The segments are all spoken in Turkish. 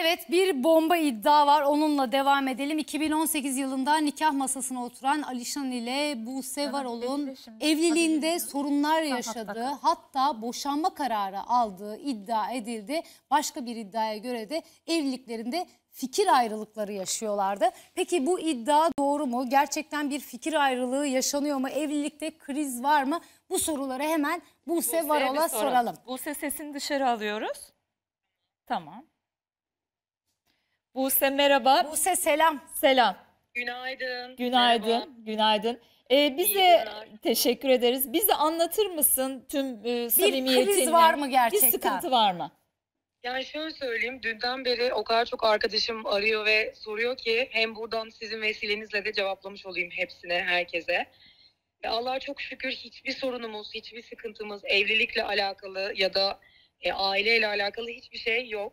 Evet bir bomba iddia var onunla devam edelim. 2018 yılında nikah masasına oturan Alişan ile Buse Varol'un evliliğinde sorunlar yaşadığı hatta boşanma kararı aldığı iddia edildi. Başka bir iddiaya göre de evliliklerinde fikir ayrılıkları yaşıyorlardı. Peki bu iddia doğru mu? Gerçekten bir fikir ayrılığı yaşanıyor mu? Evlilikte kriz var mı? Bu soruları hemen Buse Buse'ye bir Varol'a soralım. Buse sesini dışarı alıyoruz. Tamam. Buse merhaba. Buse selam. Selam. Günaydın. Günaydın. Merhaba. Günaydın. Ee, bize teşekkür ederiz. Bize anlatır mısın tüm e, samimiyetinle? var mı gerçekten? Bir sıkıntı var mı? Yani şöyle söyleyeyim, dünden beri o kadar çok arkadaşım arıyor ve soruyor ki hem buradan sizin vesilenizle de cevaplamış olayım hepsine, herkese. Ve Allah'a çok şükür hiçbir sorunumuz, hiçbir sıkıntımız evlilikle alakalı ya da e, aileyle alakalı hiçbir şey yok.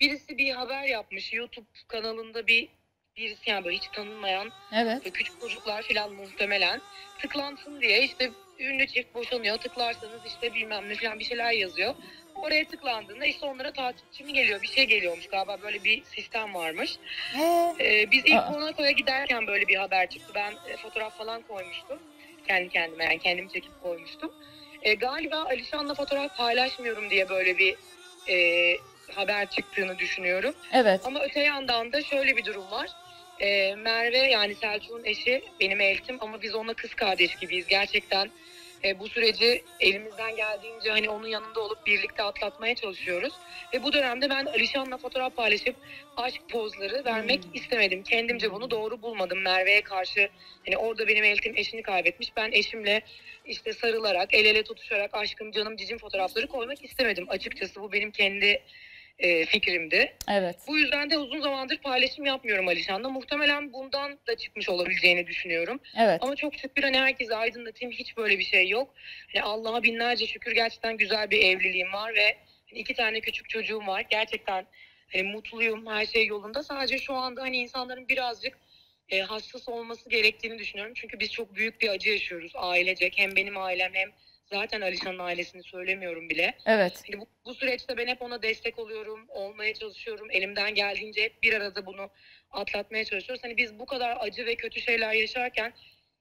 Birisi bir haber yapmış YouTube kanalında bir birisi yani böyle hiç tanınmayan Evet. ve küçük çocuklar falan muhtemelen tıklansın diye işte ünlü çift boşanıyor tıklarsanız işte bilmem ne falan bir şeyler yazıyor. Oraya tıklandığında işte onlara takipçi mi geliyor bir şey geliyormuş galiba böyle bir sistem varmış. Ee, Ee, biz ilk. Monaco'ya giderken böyle bir haber çıktı. Ben e, fotoğraf falan koymuştum. Kendi kendime yani kendimi çekip koymuştum. Ee, galiba Alişan'la fotoğraf paylaşmıyorum diye böyle bir e, haber çıktığını düşünüyorum. Evet. Ama öte yandan da şöyle bir durum var. Ee, Merve yani Selçuk'un eşi benim eltim ama biz onunla kız kardeş gibiyiz. Gerçekten e, bu süreci elimizden geldiğince hani onun yanında olup birlikte atlatmaya çalışıyoruz. Ve bu dönemde ben Alişan'la fotoğraf paylaşıp aşk pozları vermek istemedim. Kendimce bunu doğru bulmadım Merve'ye karşı. Hani orada benim eltim eşini kaybetmiş. Ben eşimle işte sarılarak, el ele tutuşarak aşkım canım cicim fotoğrafları koymak istemedim. Açıkçası bu benim kendi e, fikrimdi. Evet. Bu yüzden de uzun zamandır paylaşım yapmıyorum Alişan'la. Muhtemelen bundan da çıkmış olabileceğini düşünüyorum. Evet. Ama çok şükür hani herkese aydınlatayım hiç böyle bir şey yok. Hani Allah'a binlerce şükür gerçekten güzel bir evliliğim var ve hani iki tane küçük çocuğum var. Gerçekten hani mutluyum her şey yolunda. Sadece şu anda hani insanların birazcık e, hassas olması gerektiğini düşünüyorum. Çünkü biz çok büyük bir acı yaşıyoruz ailecek. Hem benim ailem hem zaten Alişan'ın ailesini söylemiyorum bile. Evet. Hani bu, bu süreçte ben hep ona destek oluyorum, olmaya çalışıyorum. Elimden geldiğince hep bir arada bunu atlatmaya çalışıyoruz. Hani biz bu kadar acı ve kötü şeyler yaşarken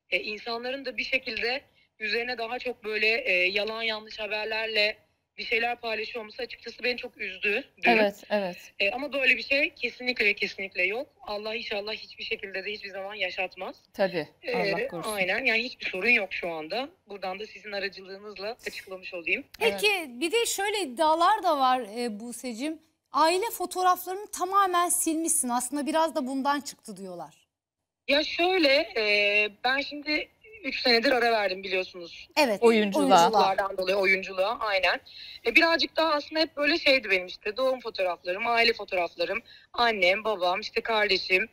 e, insanların da bir şekilde üzerine daha çok böyle e, yalan yanlış haberlerle bir şeyler paylaşıyor olması açıkçası beni çok üzdü. dün. Evet. Evet. E, ama böyle bir şey kesinlikle kesinlikle yok. Allah inşallah hiçbir şekilde de hiçbir zaman yaşatmaz. Tabii. E, Allah korusun. aynen yani hiçbir sorun yok şu anda. Buradan da sizin aracılığınızla açıklamış olayım. Peki bir de şöyle iddialar da var e, Buse'cim. Aile fotoğraflarını tamamen silmişsin. Aslında biraz da bundan çıktı diyorlar. Ya şöyle e, ben şimdi 3 senedir ara verdim biliyorsunuz. Evet. Oyunculuğa. Oyunculardan dolayı oyunculuğa aynen. E, birazcık daha aslında hep böyle şeydi benim işte doğum fotoğraflarım, aile fotoğraflarım, annem, babam, işte kardeşim,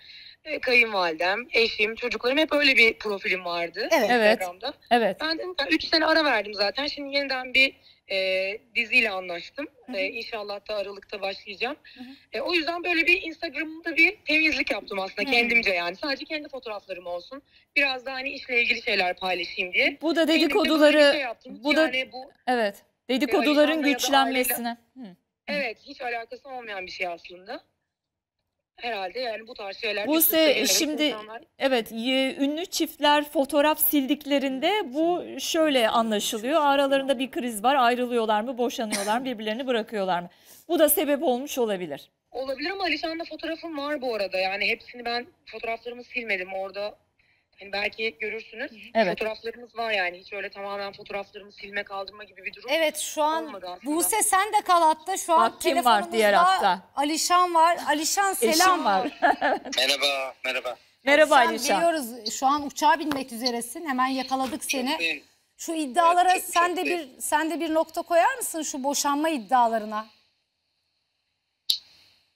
e, kayınvalidem, eşim, çocuklarım hep öyle bir profilim vardı Evet. Instagram'da. Evet. Ben dedim 3 sene ara verdim zaten. Şimdi yeniden bir e, diziyle anlaştım. Hı hı. E, inşallah da Aralık'ta başlayacağım. Hı hı. E, o yüzden böyle bir Instagram'da bir temizlik yaptım aslında Hı. kendimce yani. Sadece kendi fotoğraflarım olsun. Biraz da hani işle ilgili şeyler paylaşayım diye. Bu da dedikoduları şey yaptım. bu da yani bu evet. Dedikoduların güçlenmesine. Hı. evet hiç alakası olmayan bir şey aslında. Herhalde yani bu tarz şeyler. Üste gelerek şimdi- insanlar- Evet, ünlü çiftler fotoğraf sildiklerinde bu şöyle anlaşılıyor. Aralarında bir kriz var. Ayrılıyorlar mı, boşanıyorlar mı, birbirlerini bırakıyorlar mı? Bu da sebep olmuş olabilir. Olabilir ama Alişan'la fotoğrafım var bu arada. Yani hepsini ben fotoğraflarımı silmedim orada. Hani belki görürsünüz. Evet. Fotoğraflarımız var yani. Hiç öyle tamamen fotoğraflarımı silme kaldırma gibi bir durum. Evet şu an. Buse sen de kal hatta. Şu an Bak kim var diğer hatta? Alişan var. Alişan selam. Eşim var. Merhaba, merhaba. Merhaba Alişan, Alişan. Biliyoruz şu an uçağa binmek üzeresin. Hemen yakaladık seni. Çok Şu iddialara Evet, çok- sen çok de değil. bir sen de bir nokta koyar mısın şu boşanma iddialarına?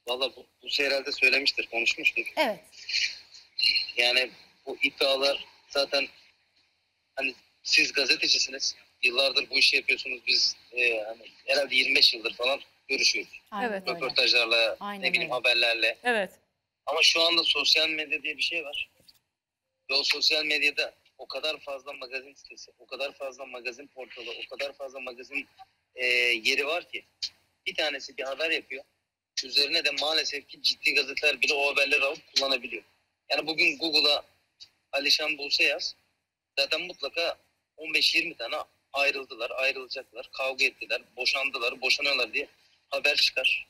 Valla bu, bu şey herhalde söylemiştir, konuşmuştuk. Evet. Yani bu iddialar zaten hani siz gazetecisiniz. Yıllardır bu işi yapıyorsunuz. Biz e, hani herhalde 25 yıldır falan görüşüyoruz. Evet. öyle. Röportajlarla, Aynen ne bileyim öyle. haberlerle. Evet. Ama şu anda sosyal medya diye bir şey var. Ve o sosyal medyada o kadar fazla magazin sitesi, o kadar fazla magazin portalı, o kadar fazla magazin e, yeri var ki bir tanesi bir haber yapıyor. üzerine de maalesef ki ciddi gazeteler bile o haberleri alıp kullanabiliyor. Yani bugün Google'a Alişan Buse yaz. Zaten mutlaka 15-20 tane ayrıldılar, ayrılacaklar, kavga ettiler, boşandılar, boşanıyorlar diye haber çıkar.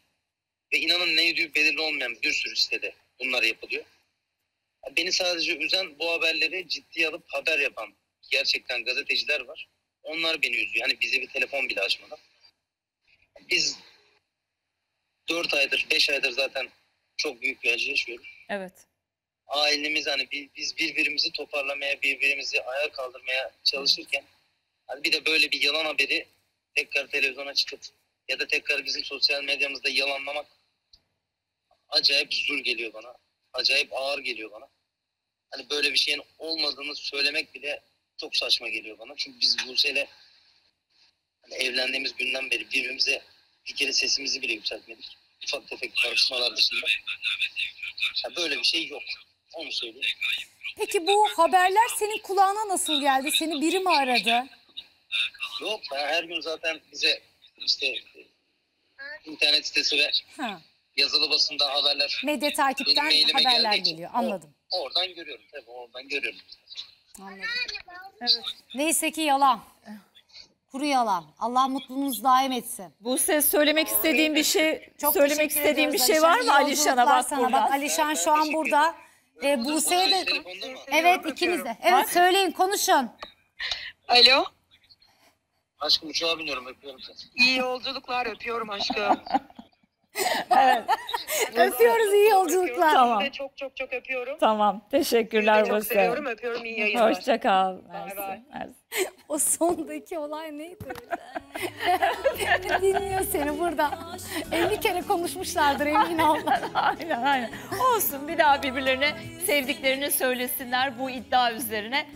Ve inanın ne yürüyüp belirli olmayan bir sürü sitede bunlar yapılıyor. Beni sadece üzen bu haberleri ciddiye alıp haber yapan gerçekten gazeteciler var. Onlar beni üzüyor. Hani bize bir telefon bile açmadan. Biz 4 aydır, 5 aydır zaten çok büyük bir acı yaşıyoruz. Evet. Ailemiz hani bi- biz birbirimizi toparlamaya, birbirimizi ayağa kaldırmaya çalışırken hani bir de böyle bir yalan haberi tekrar televizyona çıkıp ya da tekrar bizim sosyal medyamızda yalanlamak acayip zul geliyor bana. Acayip ağır geliyor bana. Hani böyle bir şeyin olmadığını söylemek bile çok saçma geliyor bana. Çünkü biz Buse'yle hani evlendiğimiz günden beri birbirimize bir kere sesimizi bile yükseltmedik. Ufak tefek tartışmalar dışında. Ya böyle bir şey yok. Onu söyleyeyim. Peki bu haberler senin kulağına nasıl geldi? Seni biri mi aradı? Yok ben her gün zaten bize işte internet sitesi ve Ha, yazılı basında haberler medya takipten haberler geliyor. o- Anladım. oradan görüyorum. Tabii oradan görüyorum. Anladım. Evet. Neyse ki yalan. Kuru yalan. Allah mutluluğunuzu daim etsin. Buse söylemek istediğin bir şey Çok söylemek istediğin bir şey var mı Alişan'a bak sana. buradan. Bak Alişan şu an burada. Ee, Buse'ye de... Telefonda mı? Evet ikiniz de. Evet söyleyin konuşun. Alo. Aşkım uçağa biniyorum öpüyorum seni. İyi yolculuklar öpüyorum aşkım. Öpüyoruz iyi yolculuklar. Tamam. Sizi de çok çok çok öpüyorum. Tamam. Sizi Teşekkürler de çok Buse. seviyorum. Öpüyorum iyi yayınlar. Hoşça kal. Bay bay. O sondaki olay neydi? Dinliyor seni burada. 50 kere konuşmuşlardır emin ol. Aynen aynen. Olsun bir daha birbirlerine sevdiklerini söylesinler bu iddia üzerine.